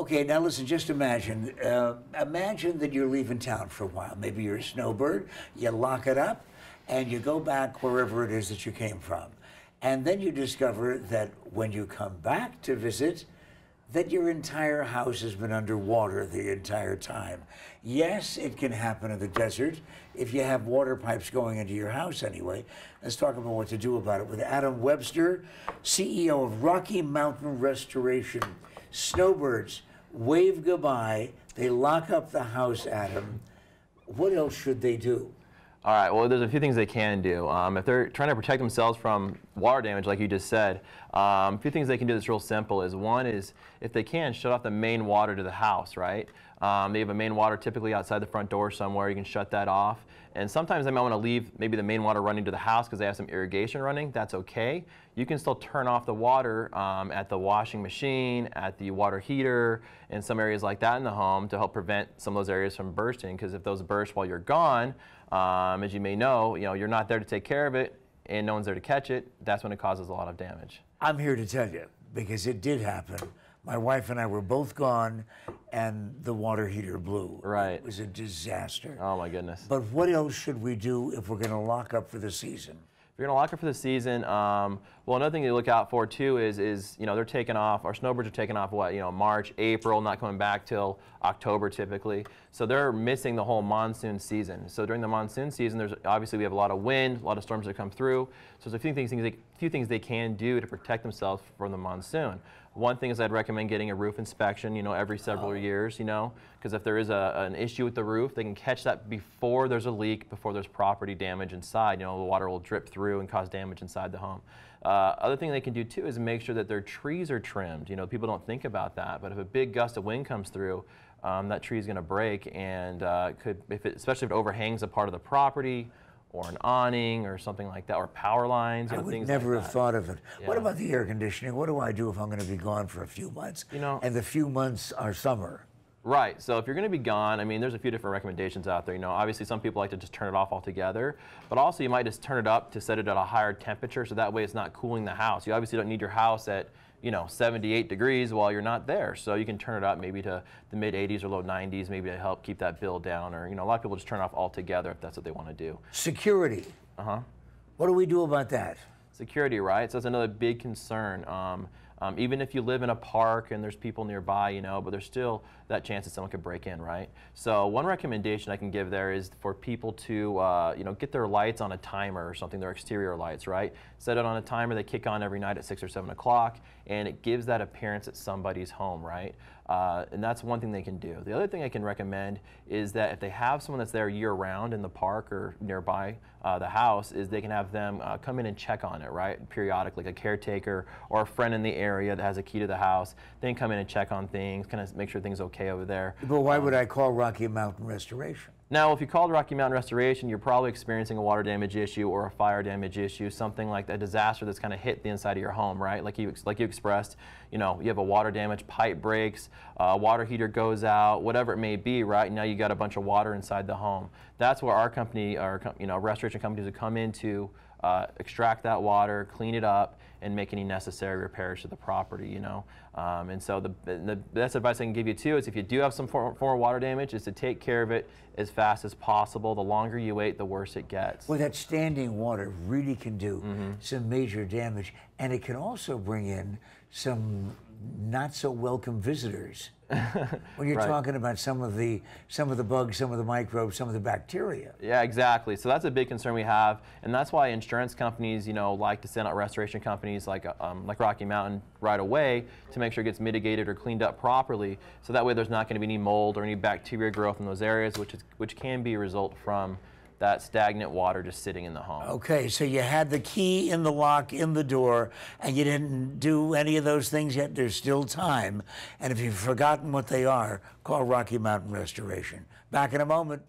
Okay, now listen, just imagine, uh, imagine that you're leaving town for a while. Maybe you're a snowbird, you lock it up, and you go back wherever it is that you came from. And then you discover that when you come back to visit, that your entire house has been underwater the entire time. Yes, it can happen in the desert if you have water pipes going into your house anyway. Let's talk about what to do about it with Adam Webster, CEO of Rocky Mountain Restoration. Snowbirds wave goodbye. They lock up the house, Adam. What else should they do? All right, well, there's a few things they can do. Um, if they're trying to protect themselves from water damage, like you just said, um, a few things they can do that's real simple is one is, if they can, shut off the main water to the house, right? Um, they have a main water typically outside the front door somewhere. You can shut that off. And sometimes they might want to leave maybe the main water running to the house because they have some irrigation running. That's okay. You can still turn off the water um, at the washing machine, at the water heater, in some areas like that in the home to help prevent some of those areas from bursting. Because if those burst while you're gone, um, as you may know, you know, you're not there to take care of it and no one's there to catch it. That's when it causes a lot of damage. I'm here to tell you because it did happen. My wife and I were both gone, and the water heater blew. Right. It was a disaster. Oh my goodness. But what else should we do if we're going to lock up for the season? If you're going to lock up for the season, um, well, another thing to look out for too is, is you know, they're taking off, our snowbirds are taking off what, you know, March, April, not coming back till October typically. So they're missing the whole monsoon season. So during the monsoon season, there's obviously we have a lot of wind, a lot of storms that come through. So there's a few things, things they, few things they can do to protect themselves from the monsoon. One thing is I'd recommend getting a roof inspection, you know, every several oh. years, you know, because if there is a, an issue with the roof, they can catch that before there's a leak, before there's property damage inside. You know, the water will drip through and cause damage inside the home. Uh, other thing they can do too is make sure that their trees are trimmed. You know, people don't think about that, but if a big gust of wind comes through, um, that tree is going to break and uh, could, if it, especially if it overhangs a part of the property or an awning or something like that, or power lines. You know, I would never like have thought of it. Yeah. What about the air conditioning? What do I do if I'm going to be gone for a few months? You know, and the few months are summer. Right. So if you're going to be gone, I mean, there's a few different recommendations out there. You know, obviously some people like to just turn it off altogether, but also you might just turn it up to set it at a higher temperature, so that way it's not cooling the house. You obviously don't need your house at you know 78 degrees while you're not there, so you can turn it up maybe to the mid 80s or low 90s, maybe to help keep that bill down. Or you know, a lot of people just turn it off altogether if that's what they want to do. Security. Uh huh. What do we do about that? Security, right? So that's another big concern. Um, um, even if you live in a park and there's people nearby, you know, but there's still that chance that someone could break in, right? So one recommendation I can give there is for people to, uh, you know, get their lights on a timer or something, their exterior lights, right? Set it on a timer, they kick on every night at six or seven o'clock, and it gives that appearance that somebody's home, right? Uh, and that's one thing they can do. The other thing I can recommend is that if they have someone that's there year round in the park or nearby uh, the house, is they can have them uh, come in and check on it, right? Periodically, like a caretaker or a friend in the area that has a key to the house. They can come in and check on things, kind of make sure things okay over there. But why um, would I call Rocky Mountain Restoration? Now, if you called Rocky Mountain Restoration, you're probably experiencing a water damage issue or a fire damage issue, something like a disaster that's kind of hit the inside of your home, right? Like you, like you expressed, you know, you have a water damage, pipe breaks, uh, water heater goes out, whatever it may be, right? Now you got a bunch of water inside the home. That's where our company, our you know, restoration companies would come into uh, extract that water, clean it up, and make any necessary repairs to the property, you know. Um, and so the, the best advice I can give you too is if you do have some form, form of water damage is to take care of it as fast as possible. The longer you wait, the worse it gets. Well, that standing water really can do mm -hmm. some major damage, and it can also bring in some not so welcome visitors. when you're right. talking about some of the some of the bugs, some of the microbes, some of the bacteria. Yeah, exactly. So that's a big concern we have, and that's why insurance companies, you know, like to send out restoration companies like um, like Rocky Mountain right away to make sure it gets mitigated or cleaned up properly. So that way, there's not going to be any mold or any bacteria growth in those areas, which is which can be a result from that stagnant water just sitting in the home. Okay, so you had the key in the lock in the door and you didn't do any of those things yet. There's still time. And if you've forgotten what they are, call Rocky Mountain Restoration. Back in a moment.